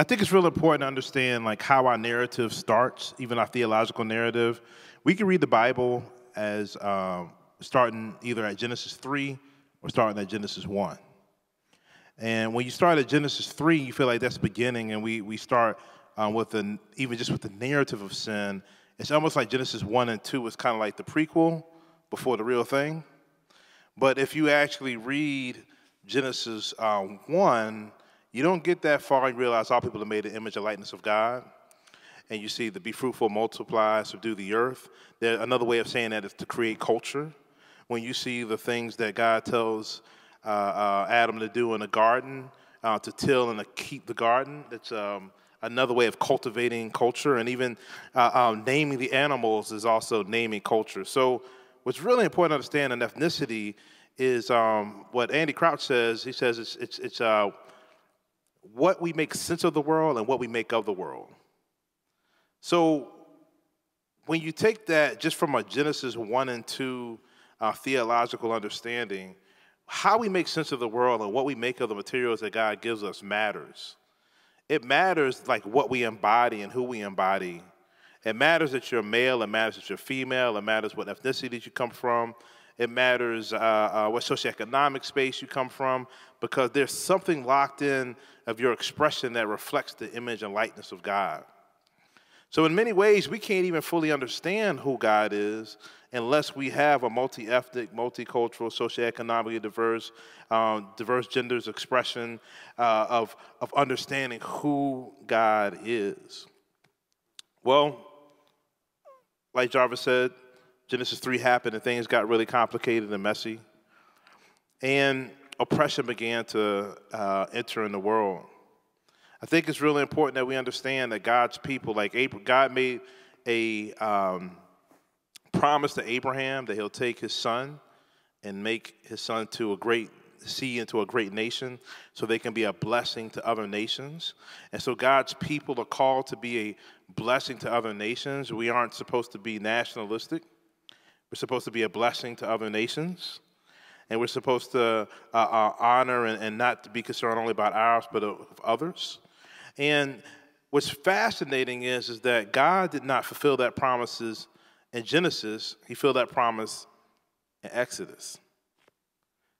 I think it's really important to understand like how our narrative starts, even our theological narrative. We can read the Bible as um, starting either at Genesis 3 or starting at Genesis 1. And when you start at Genesis 3, you feel like that's the beginning, and we, we start um, with the, even just with the narrative of sin. It's almost like Genesis 1 and 2 is kind of like the prequel before the real thing. But if you actually read Genesis um, 1, you don't get that far and realize all people are made in the image and likeness of God. And you see the be fruitful, multiply, subdue the earth. There, another way of saying that is to create culture. When you see the things that God tells uh, uh, Adam to do in the garden, uh, to till and to keep the garden, that's um, another way of cultivating culture. And even uh, um, naming the animals is also naming culture. So, what's really important to understand in ethnicity is um, what Andy Crouch says. He says it's, it's, it's uh, what we make sense of the world and what we make of the world. So when you take that just from a Genesis 1 and 2 uh, theological understanding, how we make sense of the world and what we make of the materials that God gives us matters. It matters like what we embody and who we embody. It matters that you're male, it matters that you're female, it matters what ethnicity you come from, it matters uh, uh, what socioeconomic space you come from, because there's something locked in of your expression that reflects the image and likeness of God. So, in many ways, we can't even fully understand who God is unless we have a multi ethnic, multicultural, socioeconomically diverse, um, diverse genders expression uh, of, of understanding who God is. Well, like Jarvis said, Genesis 3 happened and things got really complicated and messy. And oppression began to uh, enter in the world. I think it's really important that we understand that God's people, like Abraham, God made a um, promise to Abraham that he'll take his son and make his son to a great see into a great nation so they can be a blessing to other nations. And so God's people are called to be a blessing to other nations. We aren't supposed to be nationalistic. We're supposed to be a blessing to other nations. And we're supposed to uh, uh, honor and, and, not be concerned only about ours, but of others. And what's fascinating is, is that God did not fulfill that promises in Genesis. He fulfilled that promise in Exodus.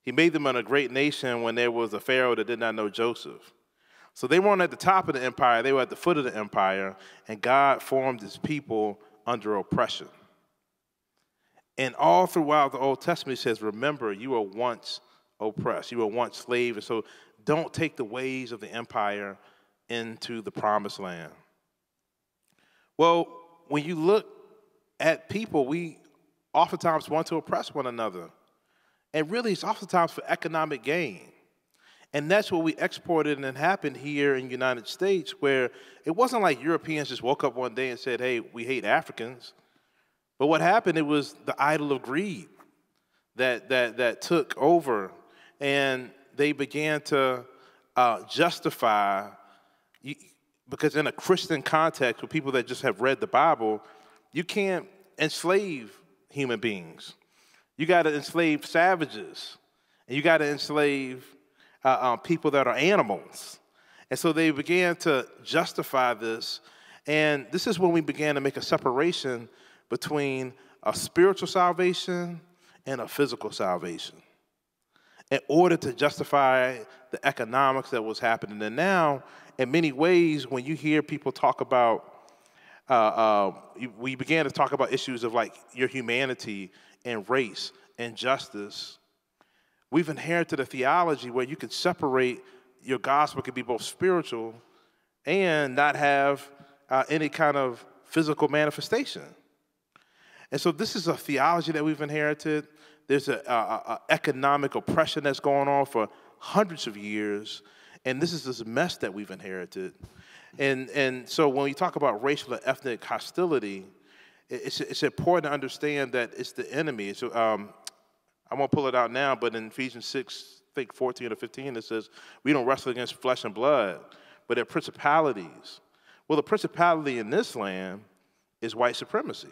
He made them a great nation when there was a Pharaoh that did not know Joseph. So they weren't at the top of the empire, they were at the foot of the empire, and God formed his people under oppression. And all throughout the Old Testament, it says, Remember, you were once oppressed, you were once slaves. And so don't take the ways of the empire into the promised land. Well, when you look at people, we oftentimes want to oppress one another. And really, it's oftentimes for economic gain. And that's what we exported and happened here in the United States, where it wasn't like Europeans just woke up one day and said, hey, we hate Africans. But what happened, it was the idol of greed that, that, that took over, and they began to uh, justify, because in a Christian context, with people that just have read the Bible, you can't enslave human beings. You got to enslave savages, and you got to enslave uh, uh, people that are animals. And so they began to justify this. And this is when we began to make a separation between a spiritual salvation and a physical salvation in order to justify the economics that was happening. And now, in many ways, when you hear people talk about, uh, uh, we began to talk about issues of like your humanity and race and justice. We've inherited a theology where you can separate your gospel can be both spiritual and not have uh, any kind of physical manifestation. And so this is a theology that we've inherited. There's an economic oppression that's going on for hundreds of years. And this is this mess that we've inherited. And, and so when we talk about racial and ethnic hostility, it's, it's important to understand that it's the enemy. So um, I won't pull it out now, but in Ephesians 6, I think 14 or 15, it says, we don't wrestle against flesh and blood, but they're principalities. Well, the principality in this land is white supremacy.